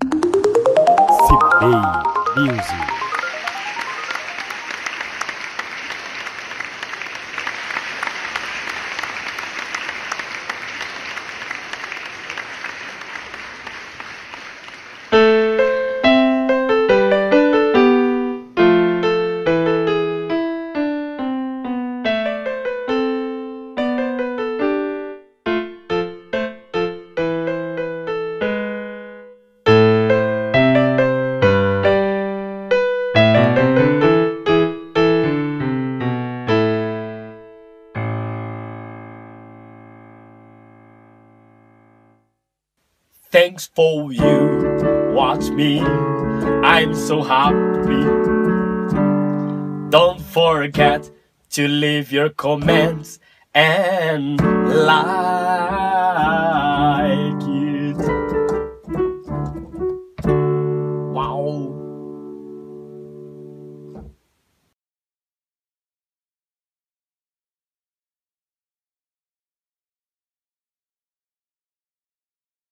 Cipei Music. Thanks for you, watch me. I'm so happy. Don't forget to leave your comments and like it. Wow.